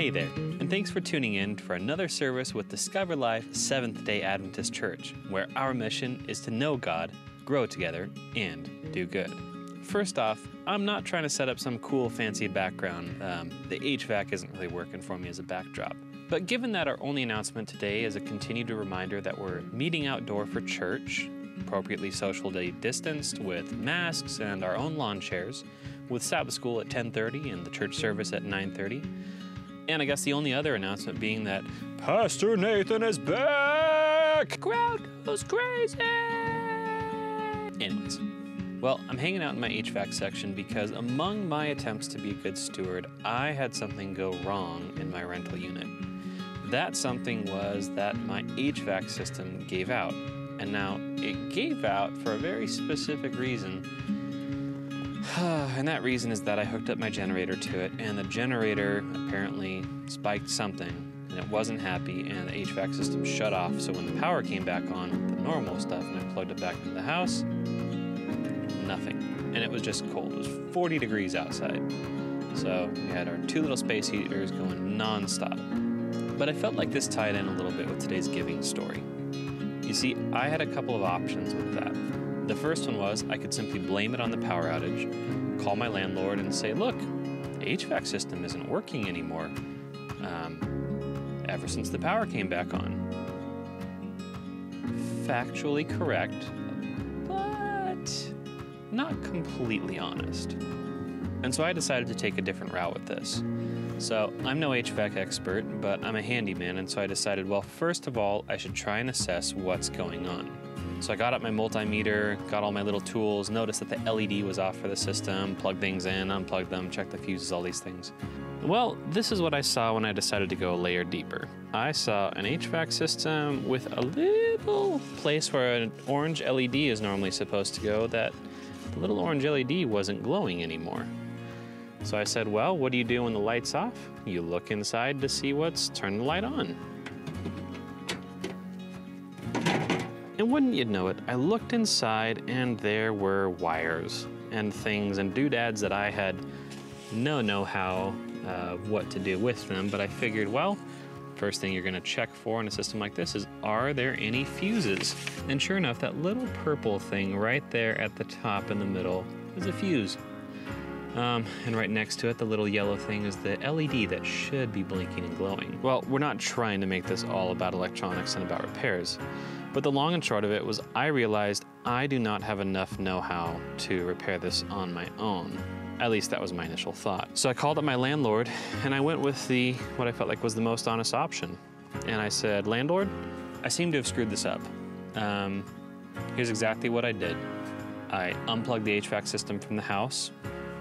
Hey there, and thanks for tuning in for another service with Discover Life Seventh day Adventist Church, where our mission is to know God, grow together, and do good. First off, I'm not trying to set up some cool, fancy background. Um, the HVAC isn't really working for me as a backdrop. But given that our only announcement today is a continued reminder that we're meeting outdoor for church, appropriately socially distanced with masks and our own lawn chairs, with Sabbath school at 10:30 and the church service at 9:30. And I guess the only other announcement being that Pastor Nathan is back. Crowd goes crazy. Anyways, well, I'm hanging out in my HVAC section because among my attempts to be a good steward, I had something go wrong in my rental unit. That something was that my HVAC system gave out. And now it gave out for a very specific reason. and that reason is that I hooked up my generator to it, and the generator apparently spiked something, and it wasn't happy, and the HVAC system shut off. So when the power came back on the normal stuff, and I plugged it back into the house, nothing. And it was just cold. It was 40 degrees outside. So we had our two little space heaters going non-stop. But I felt like this tied in a little bit with today's giving story. You see, I had a couple of options with that. The first one was I could simply blame it on the power outage, call my landlord and say, look, the HVAC system isn't working anymore um, ever since the power came back on. Factually correct, but not completely honest. And so I decided to take a different route with this. So I'm no HVAC expert, but I'm a handyman, and so I decided, well, first of all, I should try and assess what's going on. So I got out my multimeter, got all my little tools, noticed that the LED was off for the system, plugged things in, unplugged them, checked the fuses, all these things. Well, this is what I saw when I decided to go a layer deeper. I saw an HVAC system with a little place where an orange LED is normally supposed to go that the little orange LED wasn't glowing anymore. So I said, well, what do you do when the light's off? You look inside to see what's turned the light on. Wouldn't you know it, I looked inside and there were wires and things and doodads that I had no know-how uh, what to do with them, but I figured, well, first thing you're gonna check for in a system like this is, are there any fuses? And sure enough, that little purple thing right there at the top in the middle is a fuse. Um, and right next to it, the little yellow thing is the LED that should be blinking and glowing. Well, we're not trying to make this all about electronics and about repairs, but the long and short of it was I realized I do not have enough know-how to repair this on my own. At least that was my initial thought. So I called up my landlord and I went with the what I felt like was the most honest option. And I said, landlord, I seem to have screwed this up. Um, here's exactly what I did. I unplugged the HVAC system from the house,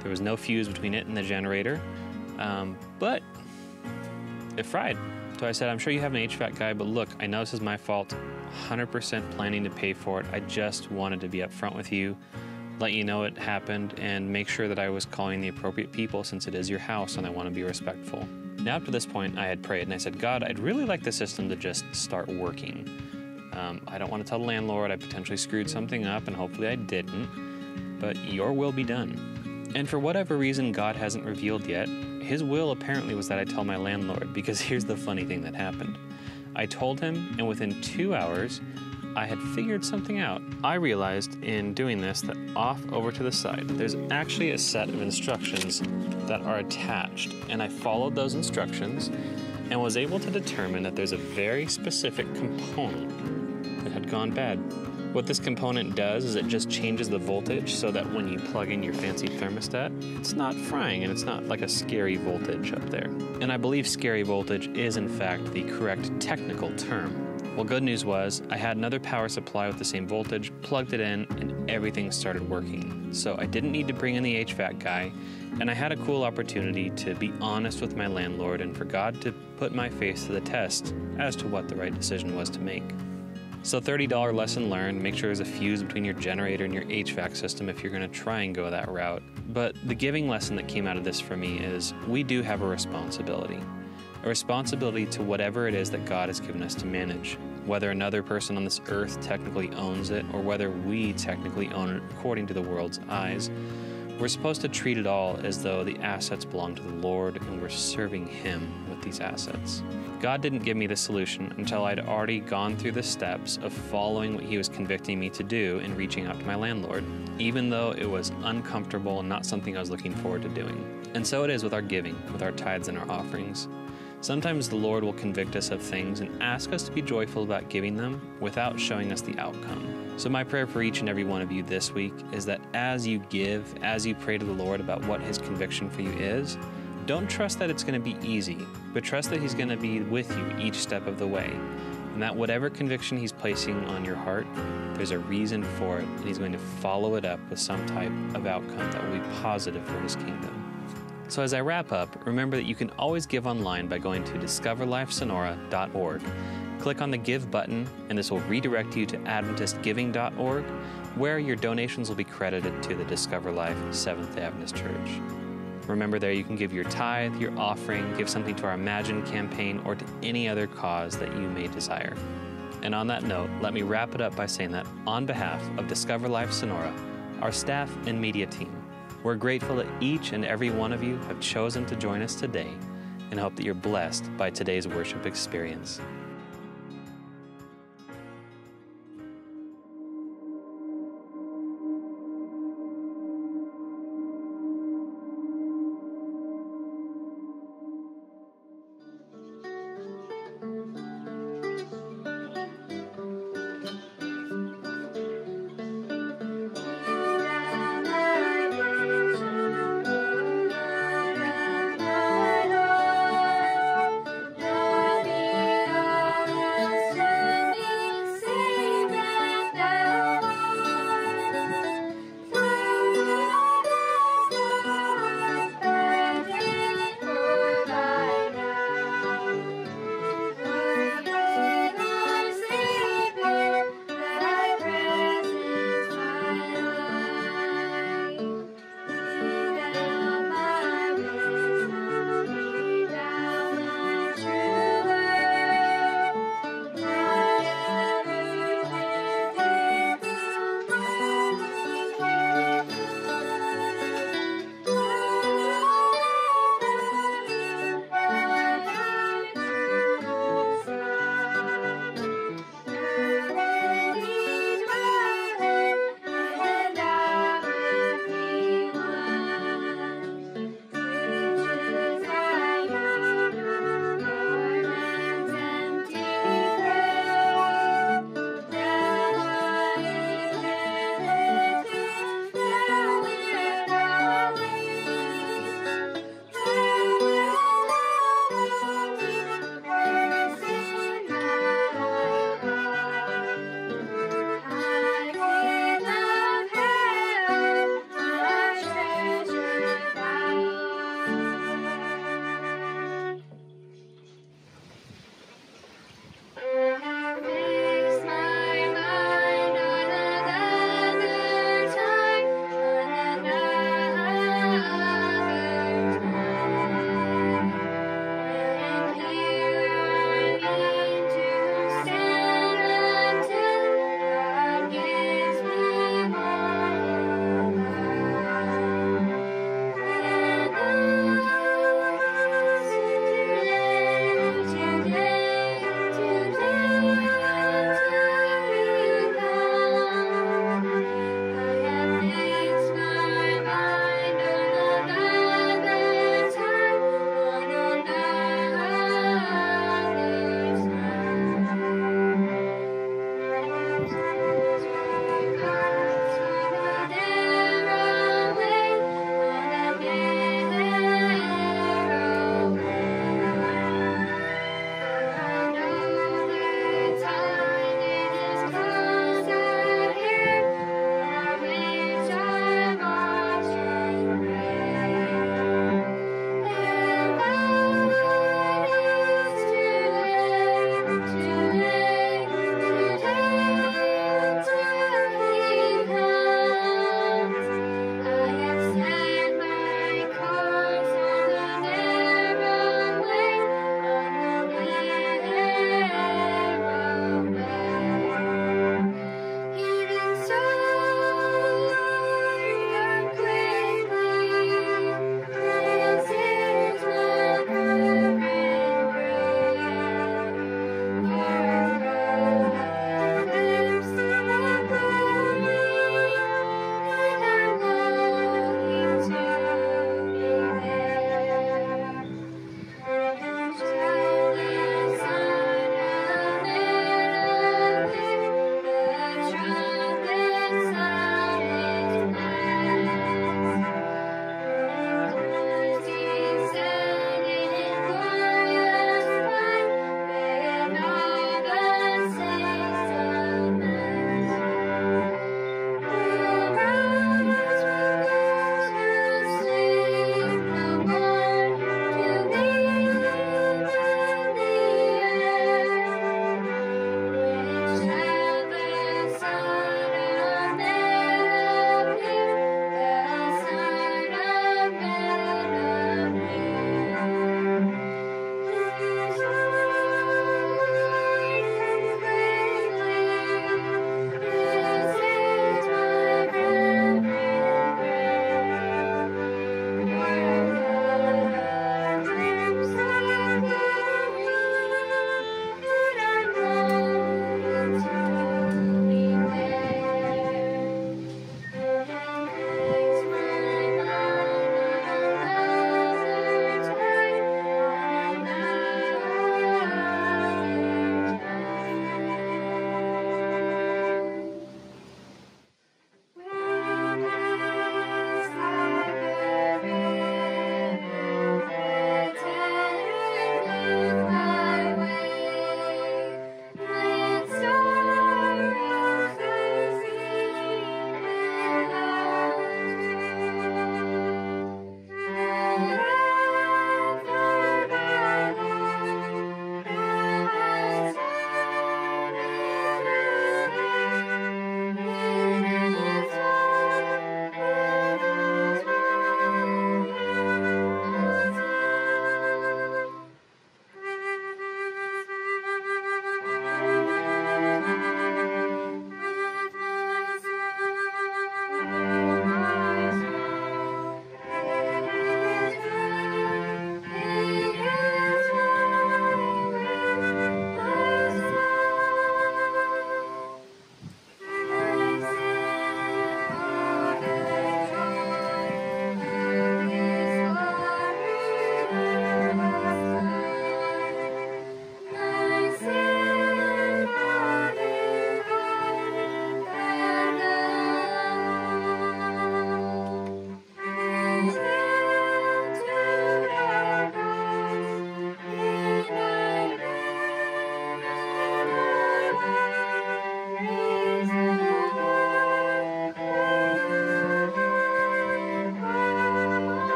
there was no fuse between it and the generator, um, but it fried. So I said, I'm sure you have an HVAC guy, but look, I know this is my fault. 100% planning to pay for it. I just wanted to be upfront with you, let you know it happened, and make sure that I was calling the appropriate people since it is your house and I want to be respectful. Now, up to this point, I had prayed and I said, God, I'd really like the system to just start working. Um, I don't want to tell the landlord I potentially screwed something up, and hopefully I didn't, but your will be done. And for whatever reason God hasn't revealed yet, his will apparently was that I tell my landlord, because here's the funny thing that happened. I told him, and within two hours, I had figured something out. I realized in doing this that off over to the side, there's actually a set of instructions that are attached, and I followed those instructions and was able to determine that there's a very specific component that had gone bad. What this component does is it just changes the voltage so that when you plug in your fancy thermostat, it's not frying and it's not like a scary voltage up there. And I believe scary voltage is in fact the correct technical term. Well, good news was I had another power supply with the same voltage, plugged it in, and everything started working. So I didn't need to bring in the HVAC guy, and I had a cool opportunity to be honest with my landlord and for God to put my face to the test as to what the right decision was to make. So $30 lesson learned, make sure there's a fuse between your generator and your HVAC system if you're gonna try and go that route. But the giving lesson that came out of this for me is we do have a responsibility. A responsibility to whatever it is that God has given us to manage. Whether another person on this earth technically owns it or whether we technically own it according to the world's eyes, We're supposed to treat it all as though the assets belong to the Lord and we're serving Him with these assets. God didn't give me the solution until I'd already gone through the steps of following what He was convicting me to do in reaching out to my landlord, even though it was uncomfortable and not something I was looking forward to doing. And so it is with our giving, with our tithes and our offerings. Sometimes the Lord will convict us of things and ask us to be joyful about giving them without showing us the outcome. So, my prayer for each and every one of you this week is that as you give, as you pray to the Lord about what His conviction for you is, don't trust that it's going to be easy, but trust that He's going to be with you each step of the way. And that whatever conviction He's placing on your heart, there's a reason for it, and He's going to follow it up with some type of outcome that will be positive for His kingdom. So, as I wrap up, remember that you can always give online by going to discoverlifesonora.org. Click on the Give button, and this will redirect you to AdventistGiving.org, where your donations will be credited to the Discover Life Seventh Adventist Church. Remember, there you can give your tithe, your offering, give something to our Imagine campaign, or to any other cause that you may desire. And on that note, let me wrap it up by saying that on behalf of Discover Life Sonora, our staff and media team, we're grateful that each and every one of you have chosen to join us today and hope that you're blessed by today's worship experience.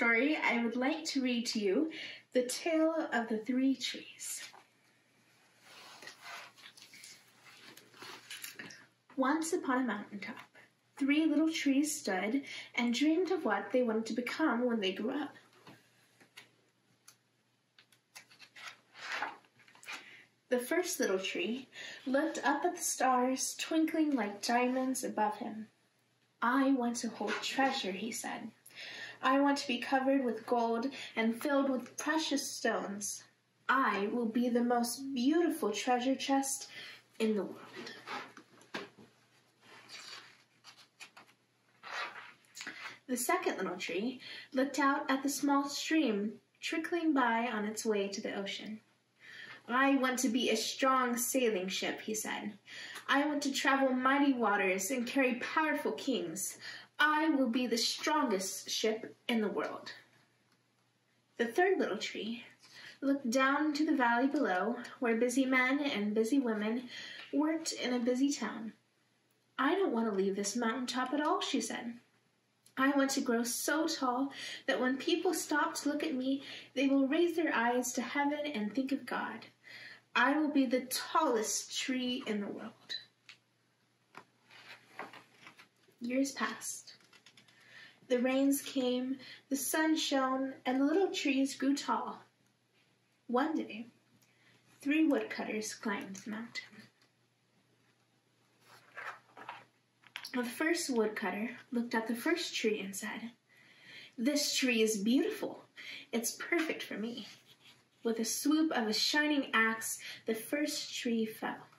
Story, I would like to read to you The Tale of the Three Trees. Once upon a mountaintop, three little trees stood and dreamed of what they wanted to become when they grew up. The first little tree looked up at the stars twinkling like diamonds above him. I want to hold treasure, he said. I want to be covered with gold and filled with precious stones. I will be the most beautiful treasure chest in the world. The second little tree looked out at the small stream trickling by on its way to the ocean. I want to be a strong sailing ship, he said. I want to travel mighty waters and carry powerful kings. I will be the strongest ship in the world. The third little tree looked down into the valley below, where busy men and busy women worked in a busy town. I don't want to leave this mountain top at all, she said. I want to grow so tall that when people stop to look at me, they will raise their eyes to heaven and think of God. I will be the tallest tree in the world. Years passed. The rains came, the sun shone, and the little trees grew tall. One day, three woodcutters climbed the mountain. The first woodcutter looked at the first tree and said, This tree is beautiful. It's perfect for me. With a swoop of a shining axe, the first tree fell.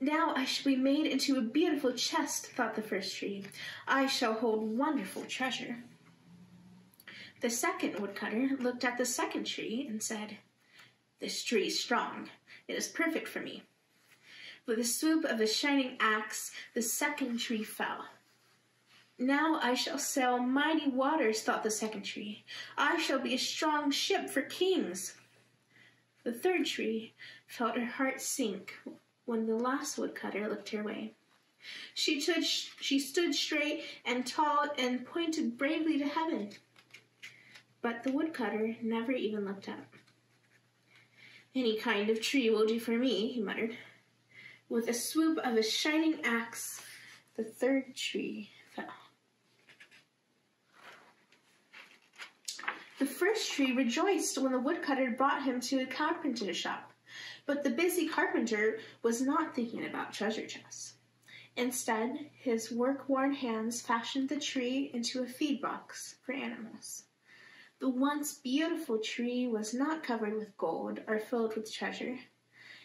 Now I shall be made into a beautiful chest, thought the first tree. I shall hold wonderful treasure. The second woodcutter looked at the second tree and said, This tree is strong. It is perfect for me. With a swoop of the shining axe, the second tree fell. Now I shall sail mighty waters, thought the second tree. I shall be a strong ship for kings. The third tree felt her heart sink when the last woodcutter looked her way. She stood, she stood straight and tall and pointed bravely to heaven. But the woodcutter never even looked up. Any kind of tree will do for me, he muttered. With a swoop of his shining axe, the third tree fell. The first tree rejoiced when the woodcutter brought him to a carpenter's shop, but the busy carpenter was not thinking about treasure chests. Instead, his work worn hands fashioned the tree into a feed box for animals. The once beautiful tree was not covered with gold or filled with treasure.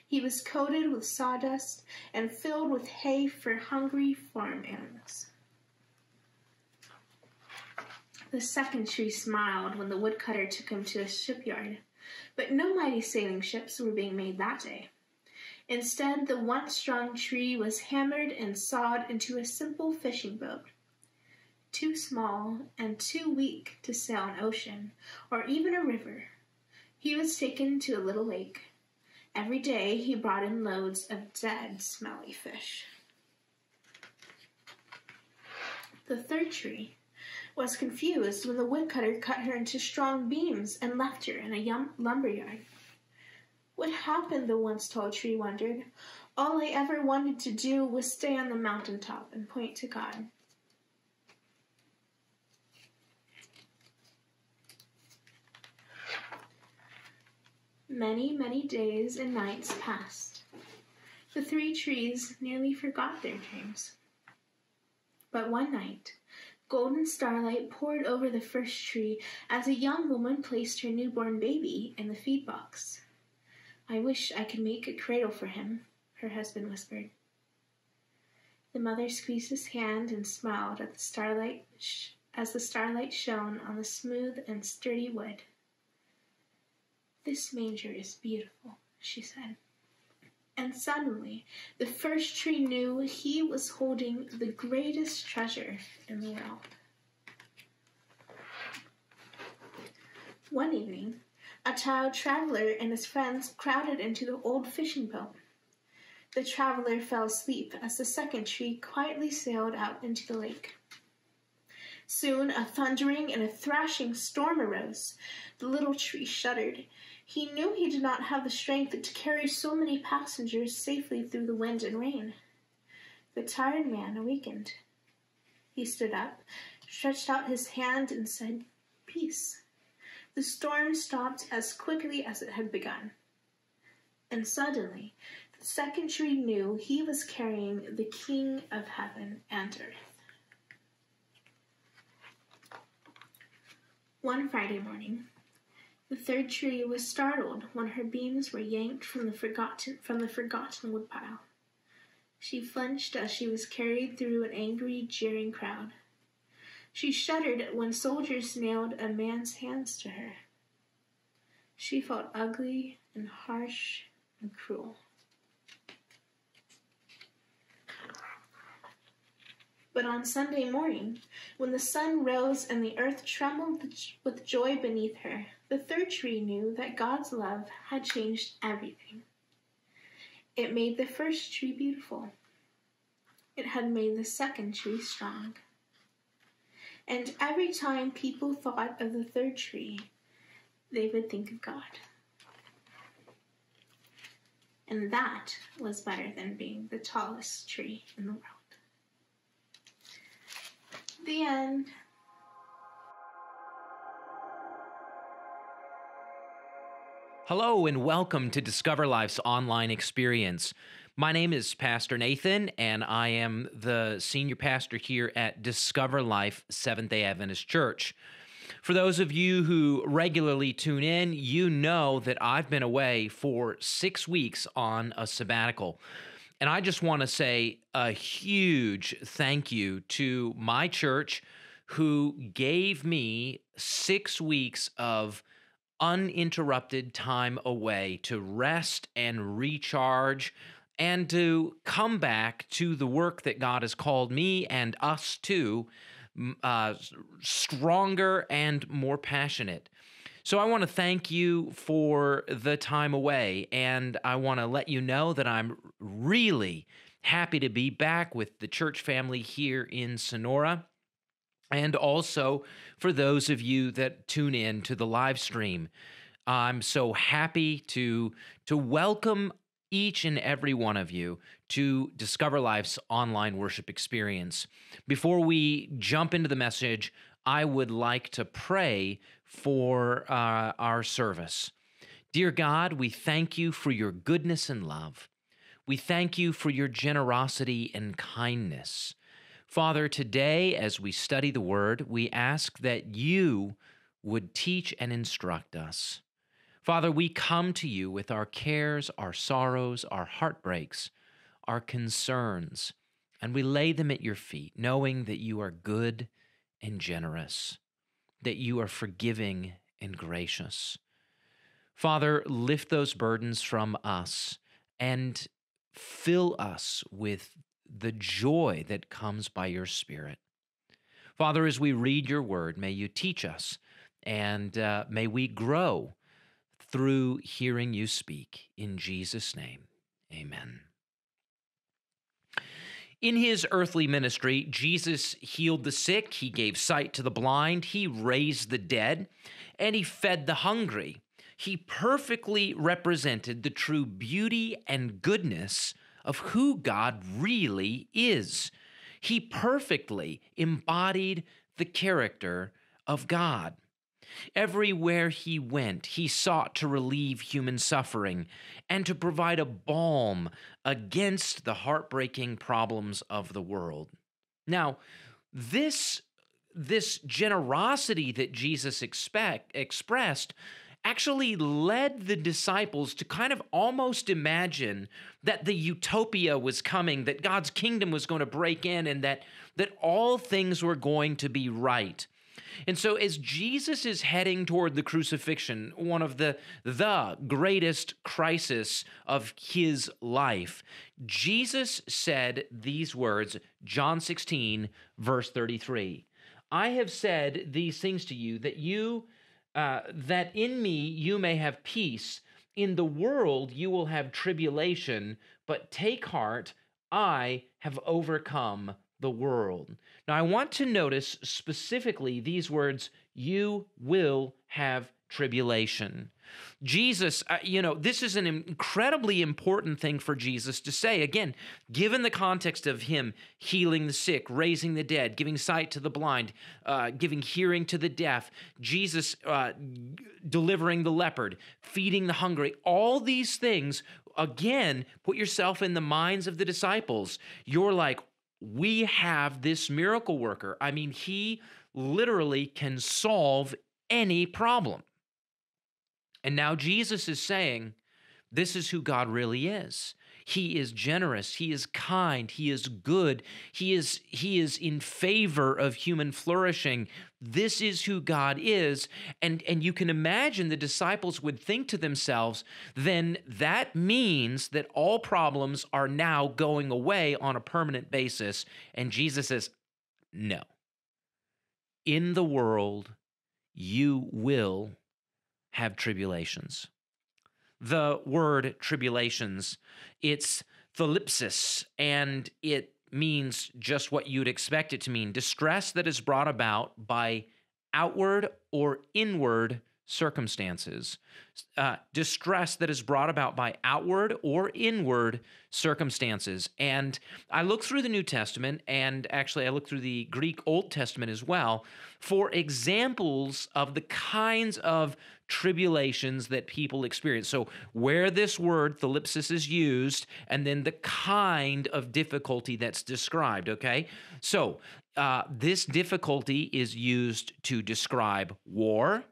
He was coated with sawdust and filled with hay for hungry farm animals. The second tree smiled when the woodcutter took him to a shipyard, but no mighty sailing ships were being made that day. Instead, the once strong tree was hammered and sawed into a simple fishing boat. Too small and too weak to sail an ocean or even a river, he was taken to a little lake. Every day he brought in loads of dead, smelly fish. The third tree was confused when the woodcutter cut her into strong beams and left her in a lumber yard. What happened, the once tall tree wondered. All I ever wanted to do was stay on the mountain top and point to God. Many, many days and nights passed. The three trees nearly forgot their dreams. But one night, Golden starlight poured over the first tree as a young woman placed her newborn baby in the feed box. I wish I could make a cradle for him, her husband whispered. The mother squeezed his hand and smiled at the starlight as the starlight shone on the smooth and sturdy wood. This manger is beautiful, she said. And suddenly, the first tree knew he was holding the greatest treasure in the world. One evening, a child traveler and his friends crowded into the old fishing boat. The traveler fell asleep as the second tree quietly sailed out into the lake. Soon a thundering and a thrashing storm arose. The little tree shuddered he knew he did not have the strength to carry so many passengers safely through the wind and rain. The tired man awakened. He stood up, stretched out his hand, and said, Peace. The storm stopped as quickly as it had begun. And suddenly, the second tree knew he was carrying the King of heaven and earth. One Friday morning, the third tree was startled when her beams were yanked from the forgotten from the forgotten woodpile. She flinched as she was carried through an angry, jeering crowd. She shuddered when soldiers nailed a man's hands to her. She felt ugly and harsh and cruel. But on Sunday morning, when the sun rose and the earth trembled with joy beneath her, the third tree knew that God's love had changed everything. It made the first tree beautiful. It had made the second tree strong. And every time people thought of the third tree, they would think of God. And that was better than being the tallest tree in the world. The end. Hello, and welcome to Discover Life's online experience. My name is Pastor Nathan, and I am the senior pastor here at Discover Life Seventh day Adventist Church. For those of you who regularly tune in, you know that I've been away for six weeks on a sabbatical. And I just want to say a huge thank you to my church who gave me six weeks of uninterrupted time away to rest and recharge and to come back to the work that God has called me and us to uh, stronger and more passionate. So I want to thank you for the time away, and I want to let you know that I'm really happy to be back with the church family here in Sonora. And also for those of you that tune in to the live stream. I'm so happy to to welcome each and every one of you to Discover Life's online worship experience. Before we jump into the message, I would like to pray for uh, our service. Dear God, we thank you for your goodness and love. We thank you for your generosity and kindness. Father, today as we study the word, we ask that you would teach and instruct us. Father, we come to you with our cares, our sorrows, our heartbreaks, our concerns, and we lay them at your feet, knowing that you are good and generous, that you are forgiving and gracious. Father, lift those burdens from us and fill us with the joy that comes by your Spirit. Father, as we read your word, may you teach us and uh, may we grow through hearing you speak. In Jesus' name, amen. In his earthly ministry, Jesus healed the sick, he gave sight to the blind, he raised the dead, and he fed the hungry. He perfectly represented the true beauty and goodness of who God really is. He perfectly embodied the character of God. Everywhere he went, he sought to relieve human suffering and to provide a balm against the heartbreaking problems of the world. Now, this, this generosity that Jesus expect, expressed actually led the disciples to kind of almost imagine that the utopia was coming, that God's kingdom was going to break in, and that, that all things were going to be right. And so as Jesus is heading toward the crucifixion, one of the the greatest crisis of his life, Jesus said these words, John 16 verse 33. I have said these things to you that you uh, that in me you may have peace. In the world you will have tribulation, but take heart, I have overcome the world. Now, I want to notice specifically these words you will have tribulation. Jesus, uh, you know, this is an incredibly important thing for Jesus to say. Again, given the context of him healing the sick, raising the dead, giving sight to the blind, uh, giving hearing to the deaf, Jesus uh, delivering the leopard, feeding the hungry, all these things, again, put yourself in the minds of the disciples. You're like, we have this miracle worker. I mean, he literally can solve any problem. And now Jesus is saying, this is who God really is. He is generous, he is kind, he is good, he is he is in favor of human flourishing. This is who God is. And and you can imagine the disciples would think to themselves, then that means that all problems are now going away on a permanent basis. And Jesus says, "No. In the world you will have tribulations. The word tribulations, it's thlipsis, and it means just what you'd expect it to mean distress that is brought about by outward or inward circumstances, uh, distress that is brought about by outward or inward circumstances. And I look through the New Testament, and actually, I look through the Greek Old Testament as well, for examples of the kinds of tribulations that people experience. So, where this word, thlipsis, is used, and then the kind of difficulty that's described, okay? So, uh, this difficulty is used to describe war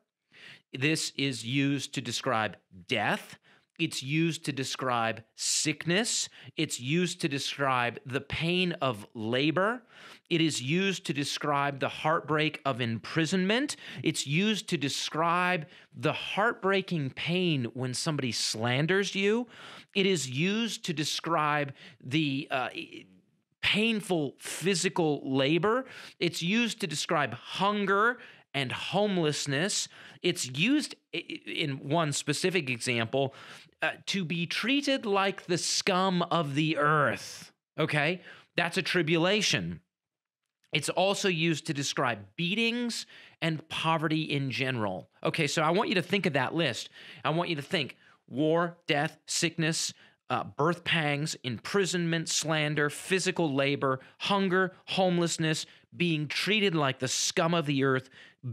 this is used to describe death. It's used to describe sickness. It's used to describe the pain of labor. It is used to describe the heartbreak of imprisonment. It's used to describe the heartbreaking pain when somebody slanders you. It is used to describe the uh, painful physical labor. It's used to describe hunger and homelessness. It's used in one specific example uh, to be treated like the scum of the earth. Okay? That's a tribulation. It's also used to describe beatings and poverty in general. Okay, so I want you to think of that list. I want you to think war, death, sickness, uh, birth pangs, imprisonment, slander, physical labor, hunger, homelessness, being treated like the scum of the earth,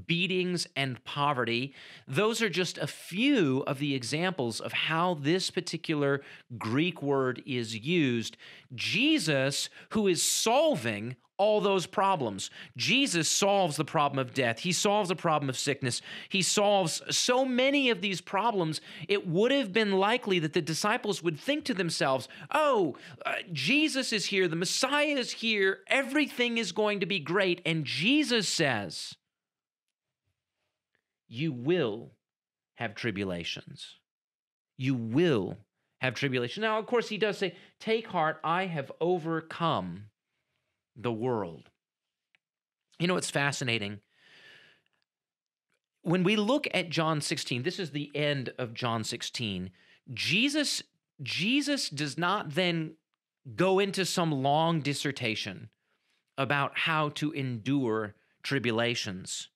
beatings, and poverty. Those are just a few of the examples of how this particular Greek word is used. Jesus, who is solving all those problems. Jesus solves the problem of death. He solves the problem of sickness. He solves so many of these problems. It would have been likely that the disciples would think to themselves, oh, uh, Jesus is here, the Messiah is here, everything is going to be great. And Jesus says, you will have tribulations. You will have tribulation. Now, of course, he does say, Take heart, I have overcome the world. You know, it's fascinating. When we look at John 16, this is the end of John 16. Jesus Jesus does not then go into some long dissertation about how to endure tribulations.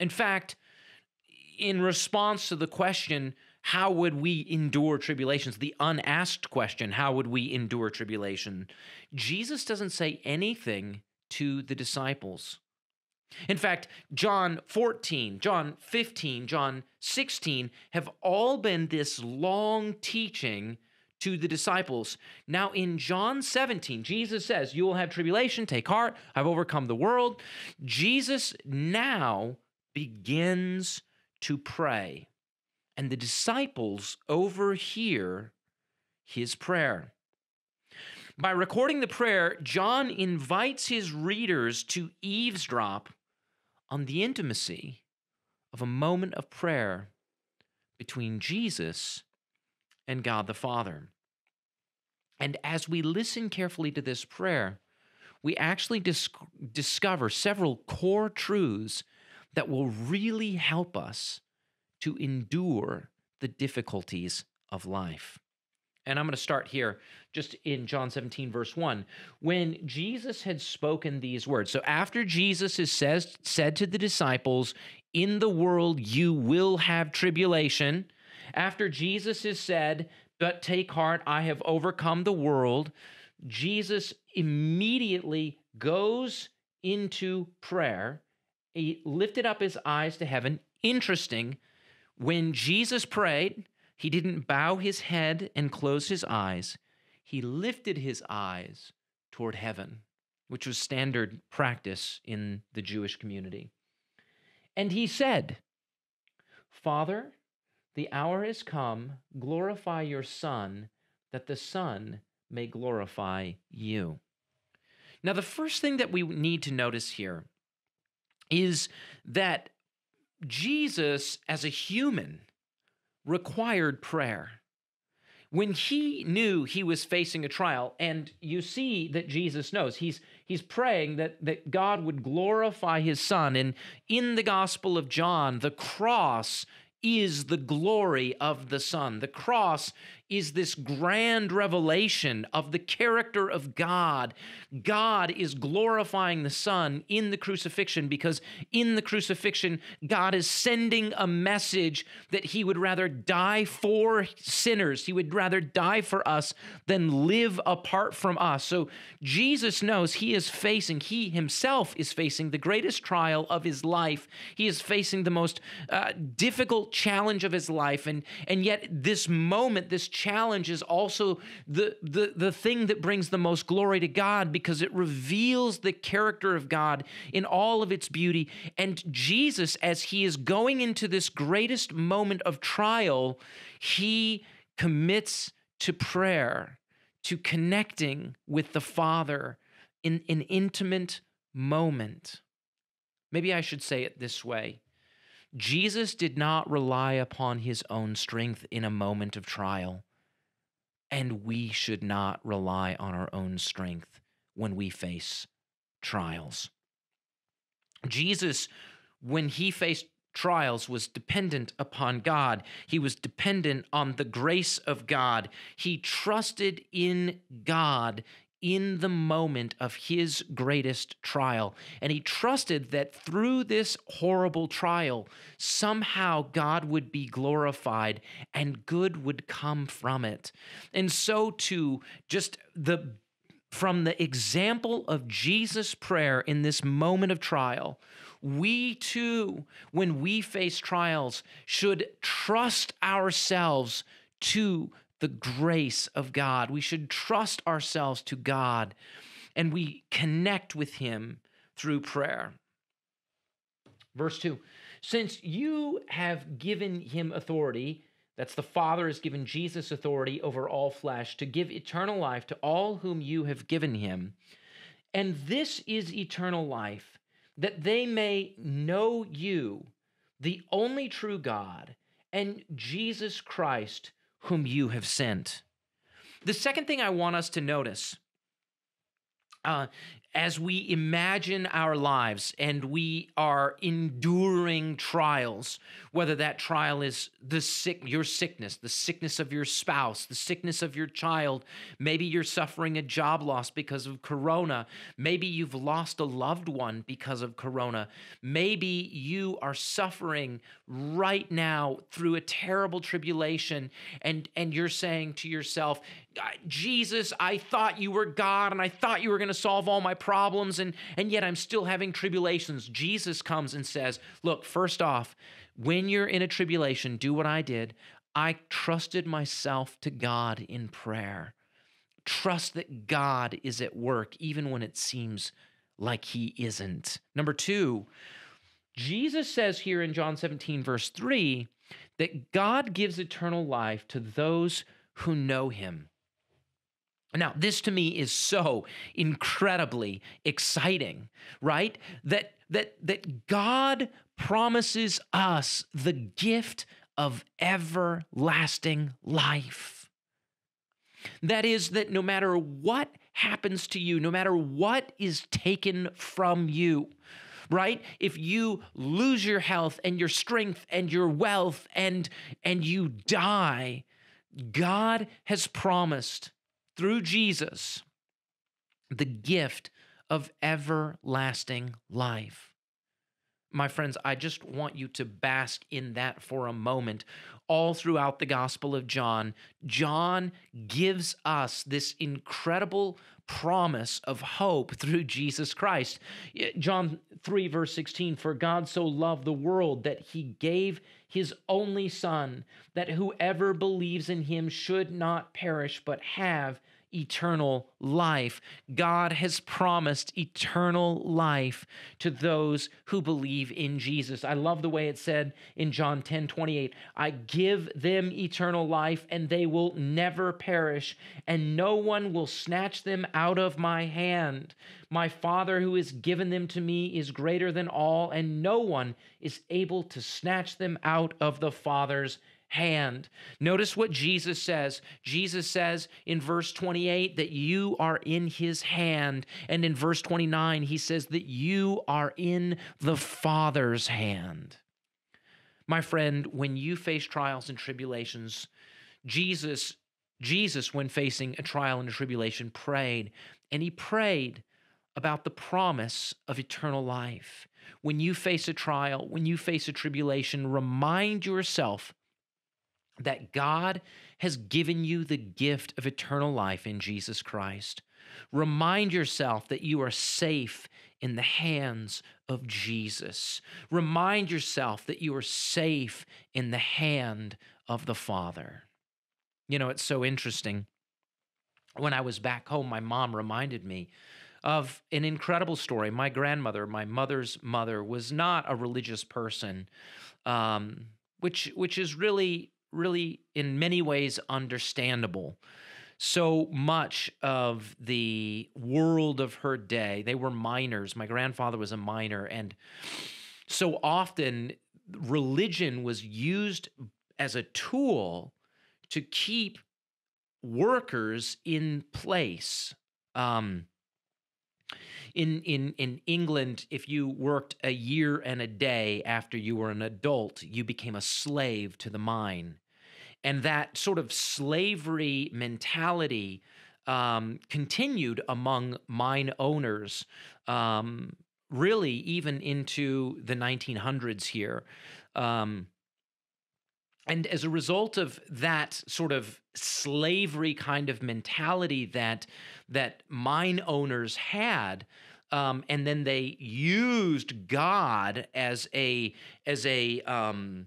In fact, in response to the question, how would we endure tribulations? The unasked question, how would we endure tribulation? Jesus doesn't say anything to the disciples. In fact, John 14, John 15, John 16 have all been this long teaching to the disciples. Now, in John 17, Jesus says, You will have tribulation, take heart, I've overcome the world. Jesus now begins to pray and the disciples overhear his prayer. By recording the prayer, John invites his readers to eavesdrop on the intimacy of a moment of prayer between Jesus and God the Father. And as we listen carefully to this prayer, we actually dis- discover several core truths that will really help us to endure the difficulties of life. And I'm going to start here just in John 17, verse 1. When Jesus had spoken these words, so after Jesus has says, said to the disciples, In the world you will have tribulation, after Jesus has said, But take heart, I have overcome the world, Jesus immediately goes into prayer. He lifted up his eyes to heaven. Interesting when Jesus prayed, he didn't bow his head and close his eyes. He lifted his eyes toward heaven, which was standard practice in the Jewish community. And he said, Father, the hour has come, glorify your Son, that the Son may glorify you. Now, the first thing that we need to notice here is that Jesus, as a human, required prayer. When he knew he was facing a trial, and you see that Jesus knows, he's, he's praying that, that God would glorify his son. And in the Gospel of John, the cross is the glory of the Son. The cross is this grand revelation of the character of God. God is glorifying the Son in the crucifixion because in the crucifixion, God is sending a message that He would rather die for sinners, He would rather die for us than live apart from us. So Jesus knows He is facing, He Himself is facing the greatest trial of His life. He is facing the most uh, difficult challenge of His life. And, and yet, this moment, this challenge is also the, the, the thing that brings the most glory to God because it reveals the character of God in all of its beauty. And Jesus, as he is going into this greatest moment of trial, he commits to prayer, to connecting with the Father in an intimate moment. Maybe I should say it this way. Jesus did not rely upon his own strength in a moment of trial, and we should not rely on our own strength when we face trials. Jesus, when he faced trials, was dependent upon God. He was dependent on the grace of God. He trusted in God in the moment of his greatest trial. And he trusted that through this horrible trial, somehow God would be glorified and good would come from it. And so, too, just the from the example of Jesus' prayer in this moment of trial, we too, when we face trials, should trust ourselves to the grace of God. We should trust ourselves to God and we connect with Him through prayer. Verse 2 Since you have given Him authority, that's the Father has given Jesus authority over all flesh to give eternal life to all whom you have given Him. And this is eternal life, that they may know you, the only true God, and Jesus Christ whom you have sent. The second thing I want us to notice uh, as we imagine our lives and we are enduring trials, whether that trial is the sick, your sickness, the sickness of your spouse, the sickness of your child, maybe you're suffering a job loss because of corona, maybe you've lost a loved one because of corona, maybe you are suffering right now through a terrible tribulation and and you're saying to yourself, Jesus, I thought you were God and I thought you were going to solve all my problems and and yet I'm still having tribulations. Jesus comes and says, "Look, first off, when you're in a tribulation, do what I did. I trusted myself to God in prayer. Trust that God is at work even when it seems like he isn't." Number 2, Jesus says here in John 17 verse 3 that God gives eternal life to those who know him. Now, this to me is so incredibly exciting, right? That that that God promises us the gift of everlasting life. That is that no matter what happens to you, no matter what is taken from you, right? If you lose your health and your strength and your wealth and and you die, God has promised through Jesus the gift of everlasting life. My friends, I just want you to bask in that for a moment. All throughout the Gospel of John, John gives us this incredible promise of hope through Jesus Christ. John 3, verse 16 For God so loved the world that he gave his only Son, that whoever believes in him should not perish but have eternal life. God has promised eternal life to those who believe in Jesus. I love the way it said in John 10 28, I give them eternal life, and they will never perish, and no one will snatch them out of my hand. My Father who has given them to me is greater than all, and no one is able to snatch them out of the Father's hand. Notice what Jesus says. Jesus says in verse 28 that you are in his hand. And in verse 29, he says that you are in the Father's hand. My friend, when you face trials and tribulations, Jesus, Jesus, when facing a trial and a tribulation, prayed, and he prayed about the promise of eternal life. When you face a trial, when you face a tribulation, remind yourself that God has given you the gift of eternal life in Jesus Christ. Remind yourself that you are safe in the hands of Jesus. Remind yourself that you are safe in the hand of the Father. You know, it's so interesting. When I was back home, my mom reminded me of an incredible story. My grandmother, my mother's mother, was not a religious person, um, which which is really really, in many ways, understandable. So much of the world of her day, they were miners. My grandfather was a miner. And so often, religion was used as a tool to keep workers in place. Um, in in in England, if you worked a year and a day after you were an adult, you became a slave to the mine and that sort of slavery mentality um, continued among mine owners, um, really even into the 1900s here. Um, and as a result of that sort of slavery kind of mentality that that mine owners had, um, and then they used God as a as a um,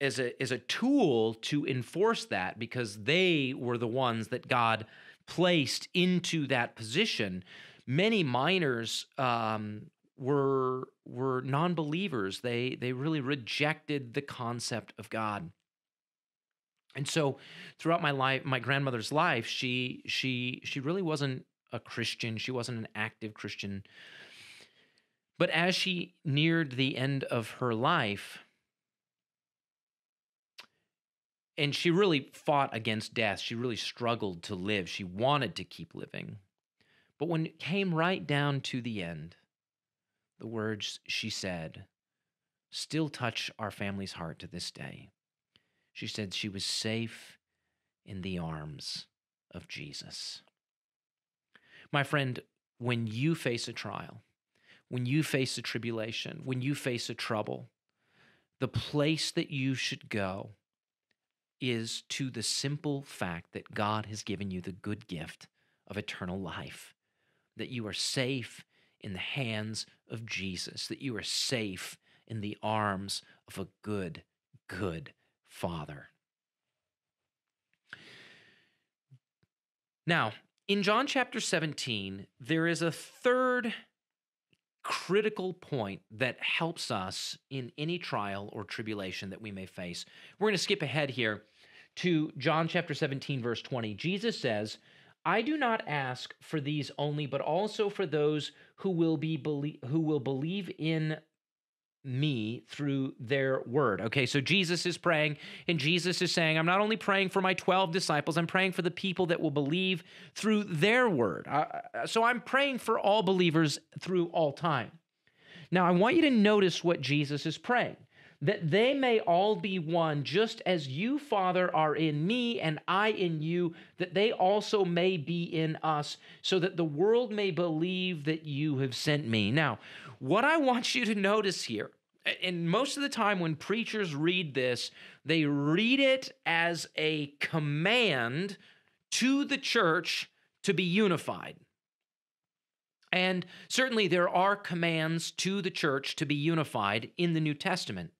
as a as a tool to enforce that because they were the ones that God placed into that position. Many miners um, were were non-believers. They they really rejected the concept of God. And so throughout my life, my grandmother's life, she she she really wasn't a Christian. She wasn't an active Christian. But as she neared the end of her life, and she really fought against death. She really struggled to live. She wanted to keep living. But when it came right down to the end, the words she said still touch our family's heart to this day. She said she was safe in the arms of Jesus. My friend, when you face a trial, when you face a tribulation, when you face a trouble, the place that you should go is to the simple fact that God has given you the good gift of eternal life, that you are safe in the hands of Jesus, that you are safe in the arms of a good, good Father. Now, in John chapter 17, there is a third critical point that helps us in any trial or tribulation that we may face. We're going to skip ahead here to John chapter 17, verse 20. Jesus says, I do not ask for these only, but also for those who will be belie- who will believe in me through their word. Okay, so Jesus is praying, and Jesus is saying, I'm not only praying for my 12 disciples, I'm praying for the people that will believe through their word. Uh, so I'm praying for all believers through all time. Now, I want you to notice what Jesus is praying that they may all be one, just as you, Father, are in me and I in you, that they also may be in us, so that the world may believe that you have sent me. Now, what I want you to notice here, and most of the time when preachers read this, they read it as a command to the church to be unified. And certainly there are commands to the church to be unified in the New Testament.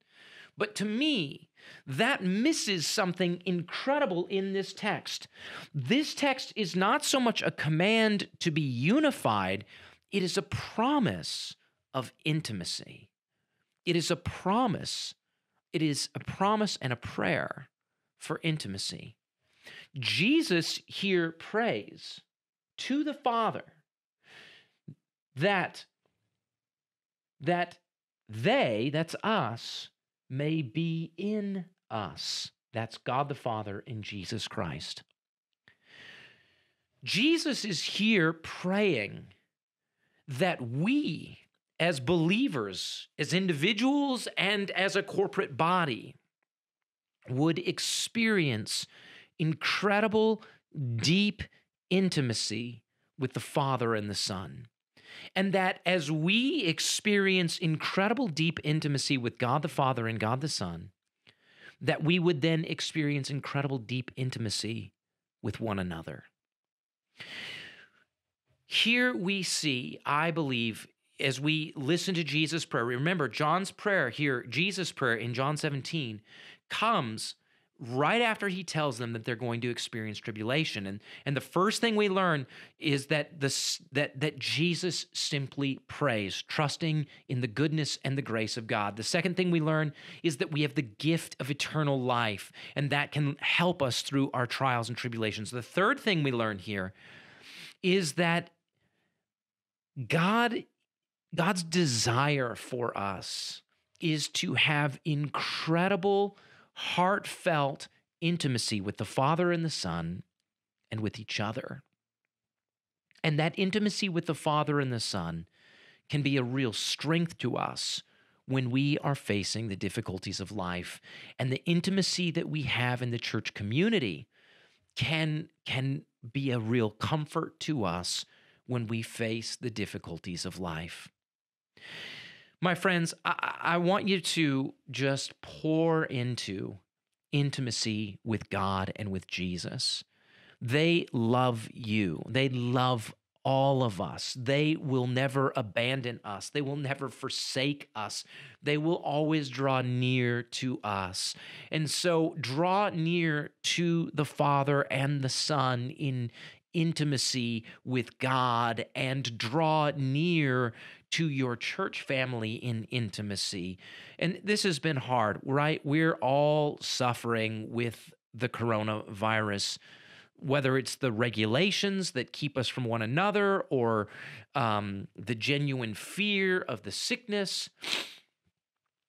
But to me, that misses something incredible in this text. This text is not so much a command to be unified, it is a promise of intimacy. It is a promise. It is a promise and a prayer for intimacy. Jesus here prays to the Father that that they, that's us, may be in us. That's God the Father in Jesus Christ. Jesus is here praying that we, as believers, as individuals, and as a corporate body, would experience incredible, deep intimacy with the Father and the Son. And that as we experience incredible deep intimacy with God the Father and God the Son, that we would then experience incredible deep intimacy with one another. Here we see, I believe, as we listen to Jesus' prayer, remember John's prayer here, Jesus' prayer in John 17, comes right after he tells them that they're going to experience tribulation. And and the first thing we learn is that this that that Jesus simply prays trusting in the goodness and the grace of God. The second thing we learn is that we have the gift of eternal life and that can help us through our trials and tribulations. The third thing we learn here is that God God's desire for us is to have incredible heartfelt intimacy with the Father and the Son and with each other. And that intimacy with the Father and the Son can be a real strength to us when we are facing the difficulties of life. And the intimacy that we have in the church community can, can be a real comfort to us when we face the difficulties of life. My friends, I, I want you to just pour into intimacy with God and with Jesus. They love you. They love all of us. They will never abandon us. They will never forsake us. They will always draw near to us. And so draw near to the Father and the Son in intimacy with God and draw near to your church family in intimacy. And this has been hard, right? We're all suffering with the coronavirus whether it's the regulations that keep us from one another or um, the genuine fear of the sickness.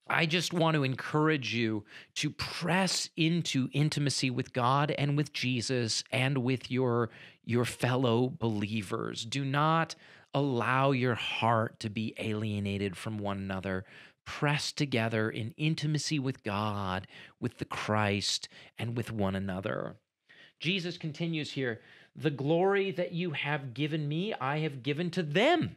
I just want to encourage you to press into intimacy with God and with Jesus and with your your fellow believers. Do not allow your heart to be alienated from one another. Press together in intimacy with God, with the Christ, and with one another. Jesus continues here The glory that you have given me, I have given to them,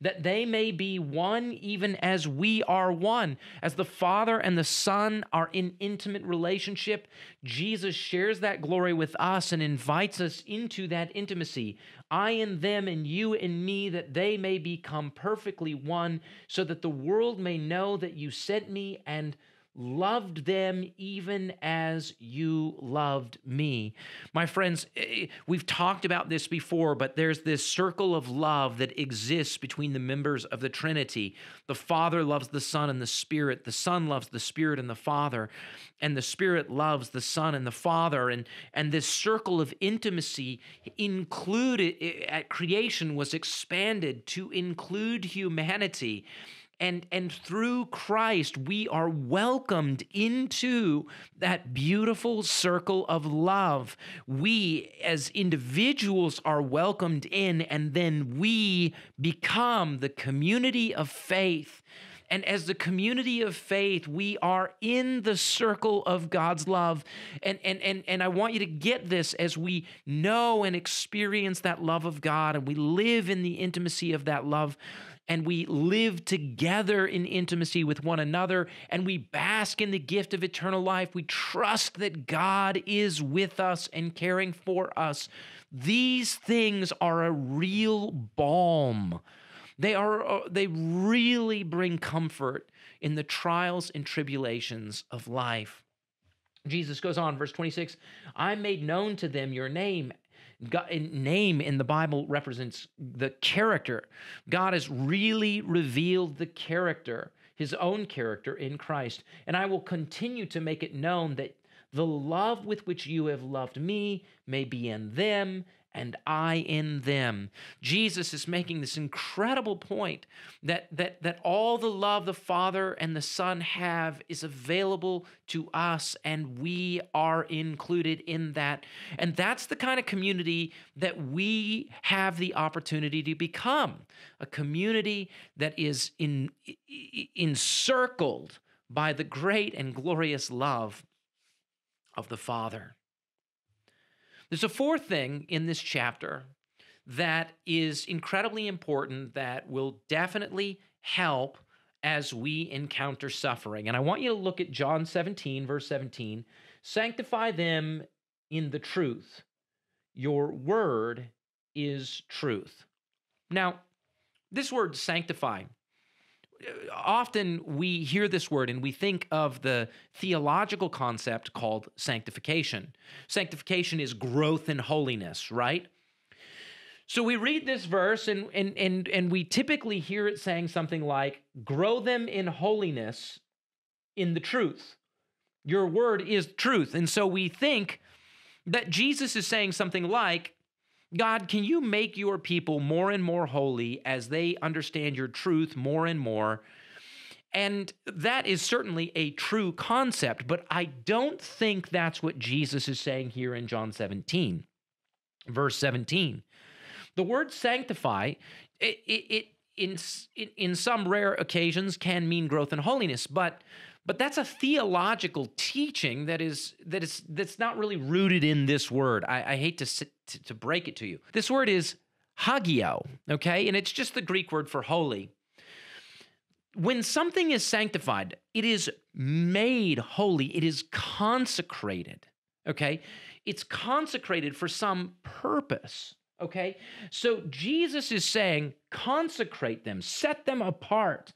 that they may be one even as we are one. As the Father and the Son are in intimate relationship, Jesus shares that glory with us and invites us into that intimacy. I in them and you in me, that they may become perfectly one, so that the world may know that you sent me and loved them even as you loved me. My friends, eh, we've talked about this before, but there's this circle of love that exists between the members of the Trinity. The Father loves the Son and the Spirit, the Son loves the Spirit and the Father, and the Spirit loves the Son and the Father. And, and this circle of intimacy included eh, at creation was expanded to include humanity and and through Christ we are welcomed into that beautiful circle of love. We as individuals are welcomed in and then we become the community of faith. And as the community of faith, we are in the circle of God's love. And, and, and, and I want you to get this as we know and experience that love of God and we live in the intimacy of that love and we live together in intimacy with one another and we bask in the gift of eternal life. We trust that God is with us and caring for us. These things are a real balm. They are uh, they really bring comfort in the trials and tribulations of life. Jesus goes on, verse 26 I made known to them your name God, name in the Bible represents the character. God has really revealed the character, his own character in Christ. And I will continue to make it known that the love with which you have loved me may be in them and I in them. Jesus is making this incredible point that, that, that all the love the Father and the Son have is available to us, and we are included in that. And that's the kind of community that we have the opportunity to become a community that is in, encircled by the great and glorious love of the Father. There's a fourth thing in this chapter that is incredibly important that will definitely help as we encounter suffering. And I want you to look at John 17, verse 17. Sanctify them in the truth. Your word is truth. Now, this word sanctify often we hear this word and we think of the theological concept called sanctification. Sanctification is growth in holiness, right? So we read this verse and and and and we typically hear it saying something like grow them in holiness in the truth. Your word is truth. And so we think that Jesus is saying something like God, can you make your people more and more holy as they understand your truth more and more? And that is certainly a true concept, but I don't think that's what Jesus is saying here in John 17, verse 17. The word sanctify, it, it, it in, in some rare occasions can mean growth in holiness, but But that's a theological teaching that is that is that's not really rooted in this word. I, I hate to, to to break it to you. This word is hagio, okay, and it's just the Greek word for holy. When something is sanctified, it is made holy. It is consecrated. Okay, it's consecrated for some purpose. Okay, so Jesus is saying, consecrate them, set them apart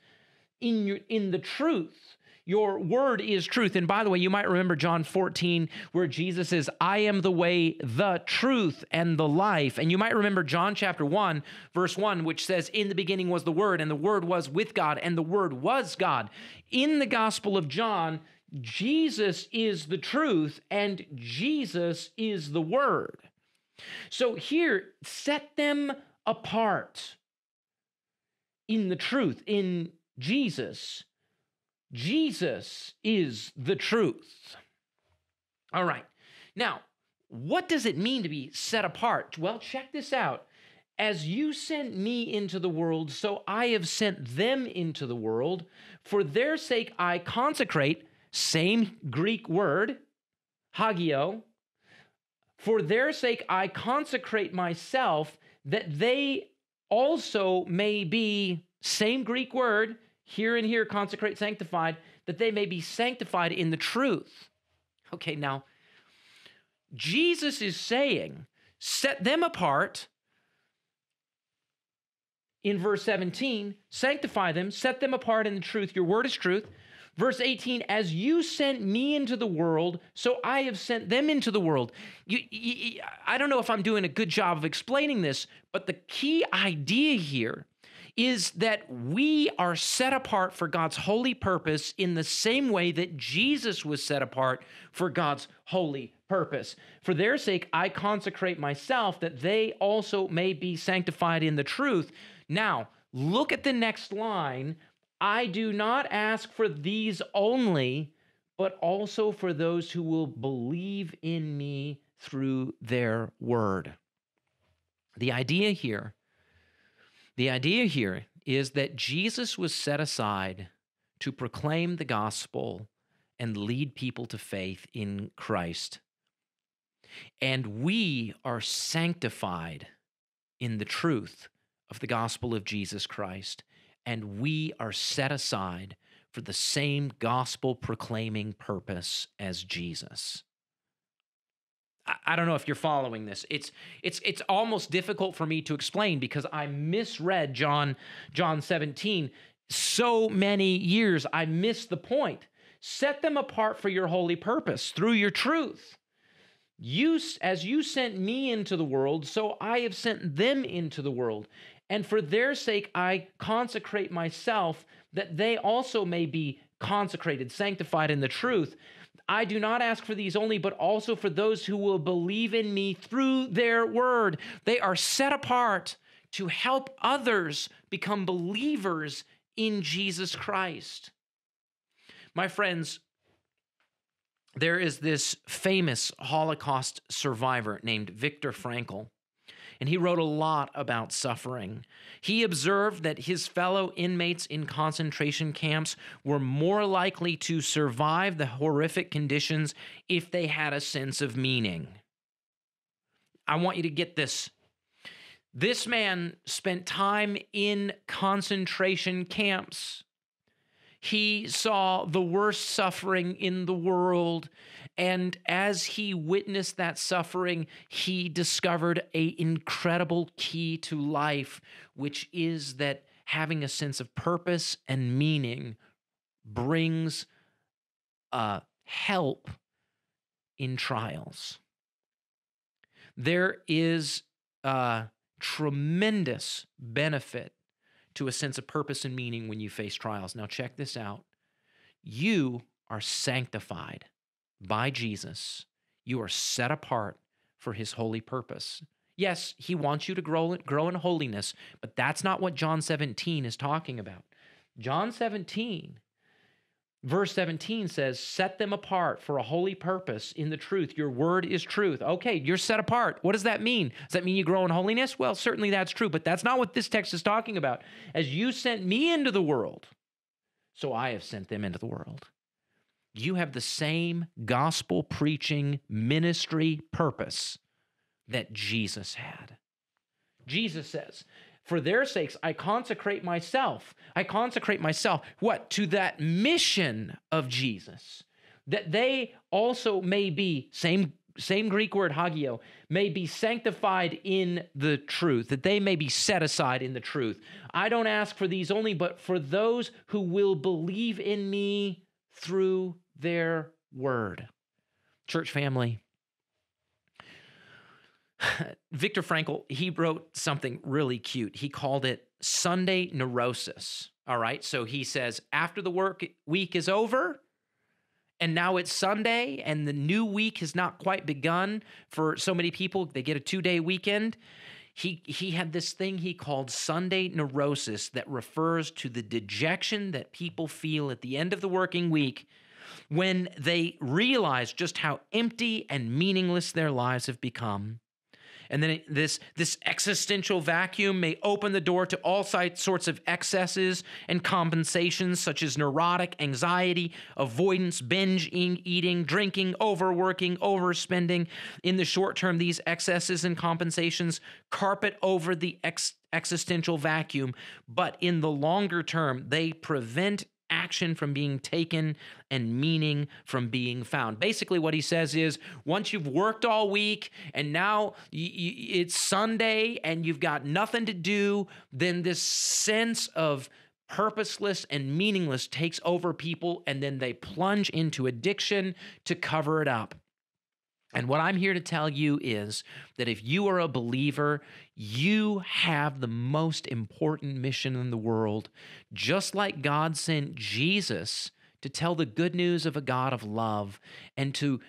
in your in the truth your word is truth. And by the way, you might remember John 14, where Jesus says, I am the way, the truth, and the life. And you might remember John chapter 1, verse 1, which says, In the beginning was the Word, and the Word was with God, and the Word was God. In the Gospel of John, Jesus is the truth, and Jesus is the Word. So here, set them apart in the truth, in Jesus Jesus is the truth. All right. Now, what does it mean to be set apart? Well, check this out. As you sent me into the world, so I have sent them into the world. For their sake, I consecrate, same Greek word, hagio. For their sake, I consecrate myself that they also may be, same Greek word, here and here, consecrate, sanctified, that they may be sanctified in the truth. Okay, now, Jesus is saying, set them apart in verse 17, sanctify them, set them apart in the truth. Your word is truth. Verse 18, as you sent me into the world, so I have sent them into the world. You, you, I don't know if I'm doing a good job of explaining this, but the key idea here is that we are set apart for God's holy purpose in the same way that Jesus was set apart for God's holy purpose. For their sake, I consecrate myself that they also may be sanctified in the truth. Now, look at the next line. I do not ask for these only, but also for those who will believe in me through their word. The idea here the idea here is that Jesus was set aside to proclaim the gospel and lead people to faith in Christ. And we are sanctified in the truth of the gospel of Jesus Christ. And we are set aside for the same gospel proclaiming purpose as Jesus. I don't know if you're following this. It's it's it's almost difficult for me to explain because I misread John John 17 so many years. I missed the point. Set them apart for your holy purpose through your truth. You as you sent me into the world, so I have sent them into the world. And for their sake I consecrate myself that they also may be consecrated, sanctified in the truth. I do not ask for these only, but also for those who will believe in me through their word. They are set apart to help others become believers in Jesus Christ. My friends, there is this famous Holocaust survivor named Viktor Frankl and he wrote a lot about suffering. He observed that his fellow inmates in concentration camps were more likely to survive the horrific conditions if they had a sense of meaning. I want you to get this. This man spent time in concentration camps. He saw the worst suffering in the world and as he witnessed that suffering, he discovered a incredible key to life, which is that having a sense of purpose and meaning brings uh, help in trials. There is a tremendous benefit to a sense of purpose and meaning when you face trials. Now, check this out. You are sanctified by Jesus, you are set apart for his holy purpose. Yes, he wants you to grow, grow in holiness, but that's not what John 17 is talking about. John 17, verse 17 says, Set them apart for a holy purpose in the truth. Your word is truth. Okay, you're set apart. What does that mean? Does that mean you grow in holiness? Well, certainly that's true, but that's not what this text is talking about. As you sent me into the world, so I have sent them into the world. you have the same gospel preaching ministry purpose that Jesus had. Jesus says, For their sakes, I consecrate myself. I consecrate myself. What? To that mission of Jesus, that they also may be, same same Greek word, hagio, may be sanctified in the truth, that they may be set aside in the truth. I don't ask for these only, but for those who will believe in me through their word. Church family, Viktor Frankl, he wrote something really cute. He called it Sunday neurosis. All right. So he says, after the work week is over, and now it's Sunday, and the new week has not quite begun for so many people. They get a two day weekend. He, he had this thing he called Sunday neurosis that refers to the dejection that people feel at the end of the working week when they realize just how empty and meaningless their lives have become. And then this, this existential vacuum may open the door to all sorts of excesses and compensations, such as neurotic anxiety, avoidance, binge eating, drinking, overworking, overspending. In the short term, these excesses and compensations carpet over the ex- existential vacuum, but in the longer term, they prevent action from being taken and meaning from being found. Basically, what he says is once you've worked all week and now it's Sunday and you've got nothing to do, then this sense of purposeless and meaningless takes over people and then they plunge into addiction to cover it up. And what I'm here to tell you is that if you are a believer, you have the most important mission in the world. Just like God sent Jesus to tell the good news of a God of love and to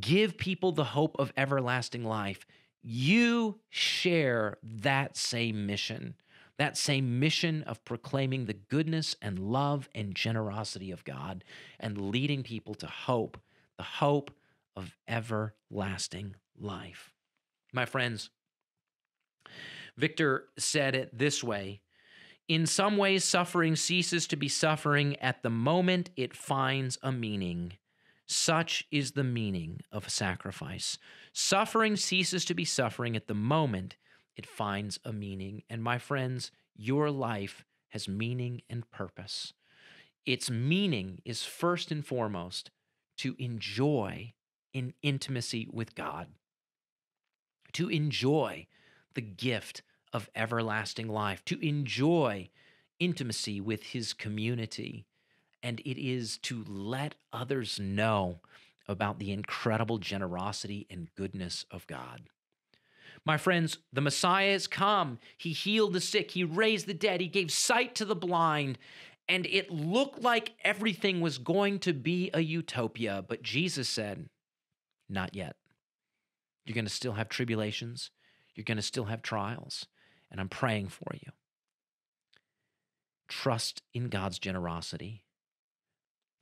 give people the hope of everlasting life, you share that same mission. That same mission of proclaiming the goodness and love and generosity of God and leading people to hope, the hope of everlasting life. My friends, Viktor said it this way In some ways, suffering ceases to be suffering at the moment it finds a meaning. Such is the meaning of sacrifice. Suffering ceases to be suffering at the moment it finds a meaning. And my friends, your life has meaning and purpose. Its meaning is first and foremost to enjoy in intimacy with God, to enjoy the gift of everlasting life, to enjoy intimacy with His community. And it is to let others know about the incredible generosity and goodness of God. My friends, the Messiah has come. He healed the sick, He raised the dead, He gave sight to the blind. And it looked like everything was going to be a utopia. But Jesus said, not yet. You're going to still have tribulations. You're going to still have trials. And I'm praying for you. Trust in God's generosity.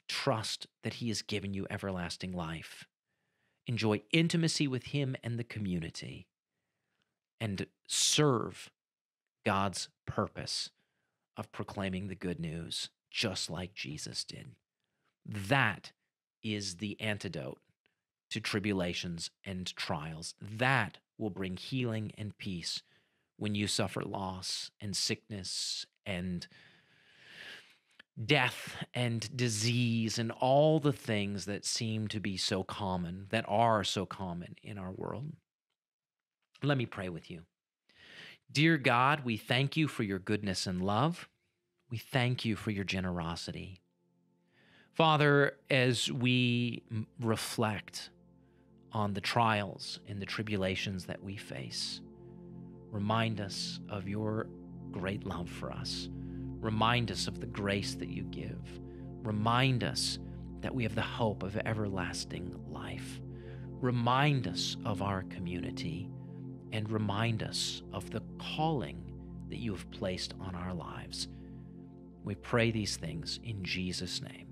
Trust that He has given you everlasting life. Enjoy intimacy with Him and the community. And serve God's purpose of proclaiming the good news, just like Jesus did. That is the antidote to tribulations and trials. That will bring healing and peace when you suffer loss and sickness and death and disease and all the things that seem to be so common, that are so common in our world. Let me pray with you. Dear God, we thank you for your goodness and love. We thank you for your generosity. Father, as we reflect on the trials and the tribulations that we face. Remind us of your great love for us. Remind us of the grace that you give. Remind us that we have the hope of everlasting life. Remind us of our community and remind us of the calling that you have placed on our lives. We pray these things in Jesus' name.